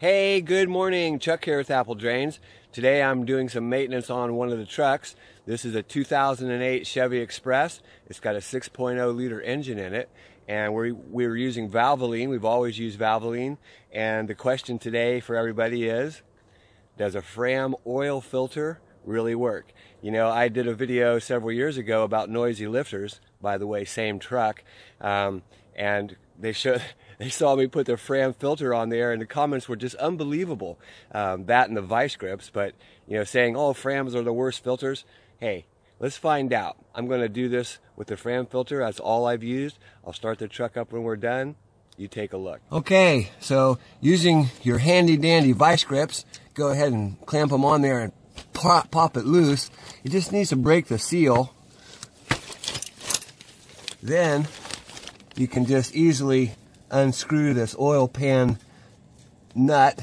Hey, good morning. Chuck here with Apple Drains. Today I'm doing some maintenance on one of the trucks. This is a 2008 Chevy Express. It's got a 6.0 liter engine in it and we're, we're using Valvoline. We've always used Valvoline. And the question today for everybody is, does a Fram oil filter really work? You know, I did a video several years ago about noisy lifters, by the way, same truck. Um, and they showed they saw me put the Fram filter on there, and the comments were just unbelievable. Um, that and the vice grips, but you know, saying, "Oh, Frams are the worst filters." Hey, let's find out. I'm going to do this with the Fram filter. That's all I've used. I'll start the truck up when we're done. You take a look. Okay, so using your handy dandy vice grips, go ahead and clamp them on there and pop, pop it loose. It just needs to break the seal. Then you can just easily unscrew this oil pan nut,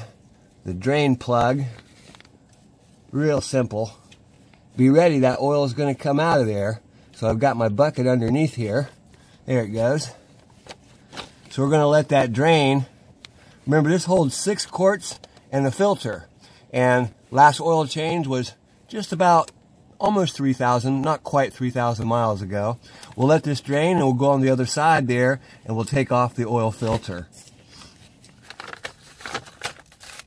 the drain plug. Real simple. Be ready, that oil is going to come out of there. So I've got my bucket underneath here. There it goes. So we're going to let that drain. Remember, this holds six quarts and the filter. And last oil change was just about almost 3,000, not quite 3,000 miles ago. We'll let this drain and we'll go on the other side there and we'll take off the oil filter.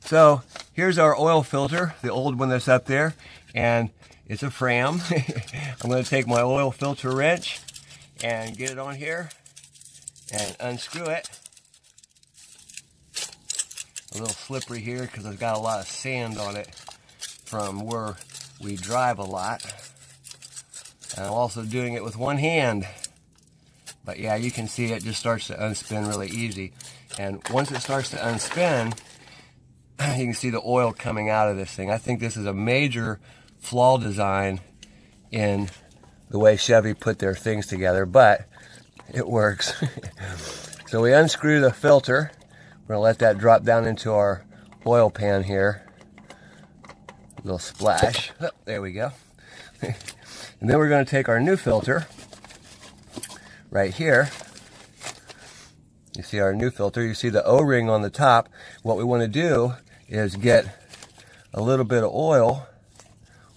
So here's our oil filter, the old one that's up there, and it's a Fram. I'm going to take my oil filter wrench and get it on here and unscrew it. A little slippery here because I've got a lot of sand on it from where we drive a lot. And I'm also doing it with one hand. But yeah, you can see it just starts to unspin really easy. And once it starts to unspin, you can see the oil coming out of this thing. I think this is a major flaw design in the way Chevy put their things together, but it works. so we unscrew the filter. We're gonna let that drop down into our oil pan here little splash. Oh, there we go. and then we're going to take our new filter right here. You see our new filter. You see the O-ring on the top. What we want to do is get a little bit of oil,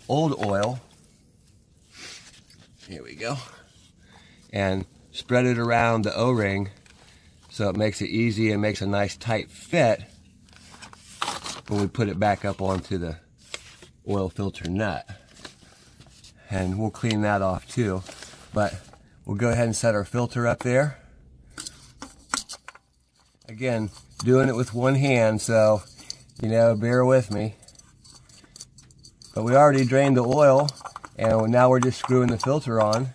old oil. Here we go. And spread it around the O-ring so it makes it easy and makes a nice tight fit when we put it back up onto the oil filter nut. And we'll clean that off too. But we'll go ahead and set our filter up there. Again, doing it with one hand, so, you know, bear with me. But we already drained the oil, and now we're just screwing the filter on.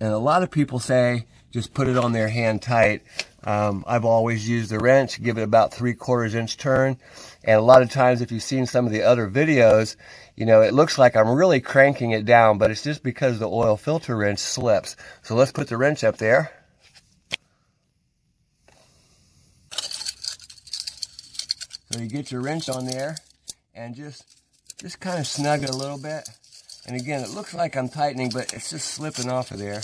And a lot of people say, just put it on there hand tight. Um, I've always used the wrench, give it about three quarters inch turn. And a lot of times if you've seen some of the other videos, you know, it looks like I'm really cranking it down, but it's just because the oil filter wrench slips. So let's put the wrench up there. So you get your wrench on there and just, just kind of snug it a little bit. And again, it looks like I'm tightening, but it's just slipping off of there.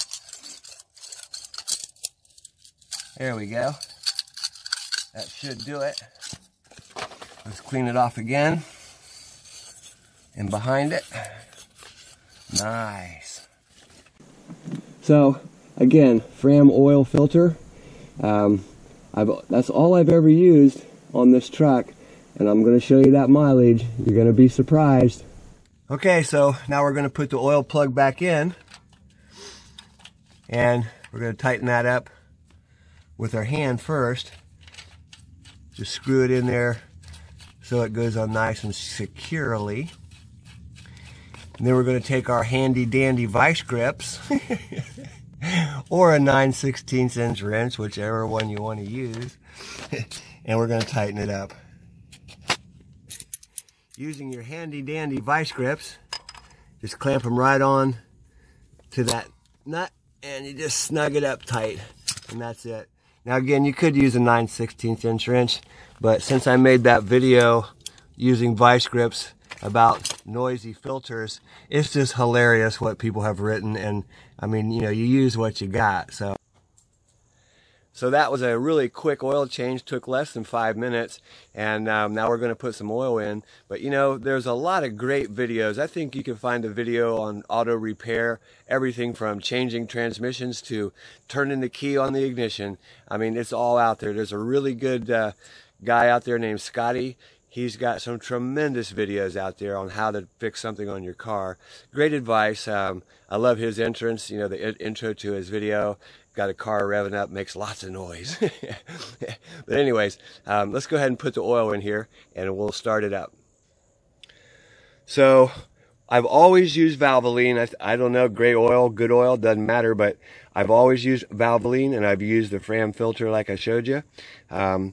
There we go. That should do it. Let's clean it off again. And behind it. Nice. So, again, Fram oil filter. Um, that's all I've ever used on this truck. And I'm going to show you that mileage. You're going to be surprised. Okay, so now we're going to put the oil plug back in. And we're going to tighten that up with our hand first. Just screw it in there so it goes on nice and securely. And then we're going to take our handy dandy vice grips or a 9 16 inch wrench, whichever one you want to use. and we're going to tighten it up. Using your handy dandy vice grips, just clamp them right on to that nut and you just snug it up tight and that's it. Now again, you could use a 9 16th inch wrench, but since I made that video using vice grips about noisy filters, it's just hilarious what people have written. And I mean, you know, you use what you got. So, So that was a really quick oil change, took less than five minutes, and um, now we're going to put some oil in. But you know, there's a lot of great videos. I think you can find a video on auto repair, everything from changing transmissions to turning the key on the ignition. I mean, it's all out there. There's a really good uh, guy out there named Scotty. He's got some tremendous videos out there on how to fix something on your car. Great advice. Um, I love his entrance, you know, the intro to his video got a car revving up, makes lots of noise. but anyways, um, let's go ahead and put the oil in here and we'll start it up. So I've always used Valvoline. I, I, don't know, gray oil, good oil, doesn't matter, but I've always used Valvoline and I've used the Fram filter like I showed you. Um,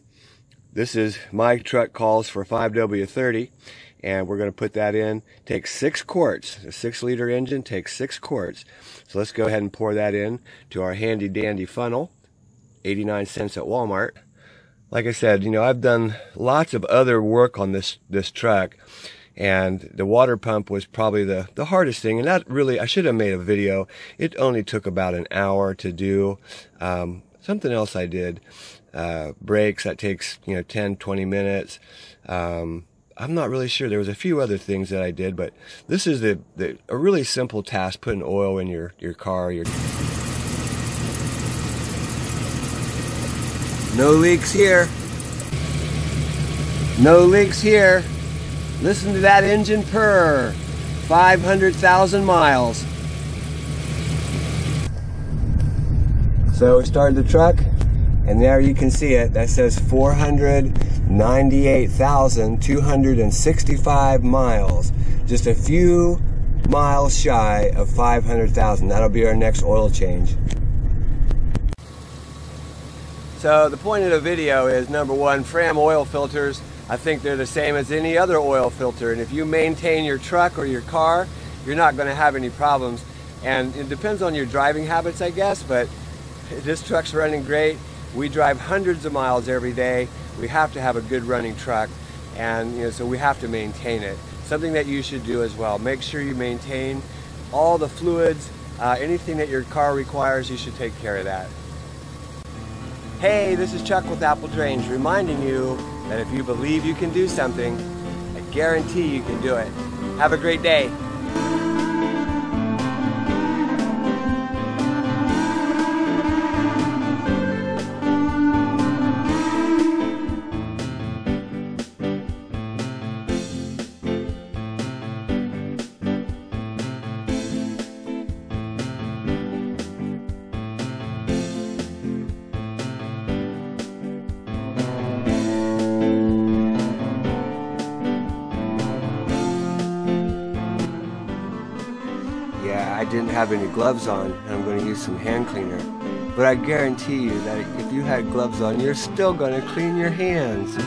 this is my truck calls for 5W30 and we're going to put that in. Takes six quarts. A six liter engine takes six quarts. So let's go ahead and pour that in to our handy dandy funnel. 89 cents at Walmart. Like I said, you know, I've done lots of other work on this, this truck and the water pump was probably the, the hardest thing. And that really, I should have made a video. It only took about an hour to do. Um, something else I did, uh, brakes, that takes, you know, 10, 20 minutes. Um, I'm not really sure. There was a few other things that I did, but this is the, the a really simple task, putting oil in your, your car. Your no leaks here. No leaks here. Listen to that engine purr. 500,000 miles. So we started the truck, and there you can see it. That says 400 98,265 miles. Just a few miles shy of 500,000. That'll be our next oil change. So the point of the video is number one, Fram oil filters, I think they're the same as any other oil filter. And if you maintain your truck or your car, you're not going to have any problems. And it depends on your driving habits, I guess, but this truck's running great. We drive hundreds of miles every day we have to have a good running truck and you know so we have to maintain it. Something that you should do as well. Make sure you maintain all the fluids uh, anything that your car requires you should take care of that. Hey this is Chuck with Apple Drains reminding you that if you believe you can do something I guarantee you can do it. Have a great day I didn't have any gloves on and I'm going to use some hand cleaner. But I guarantee you that if you had gloves on, you're still going to clean your hands.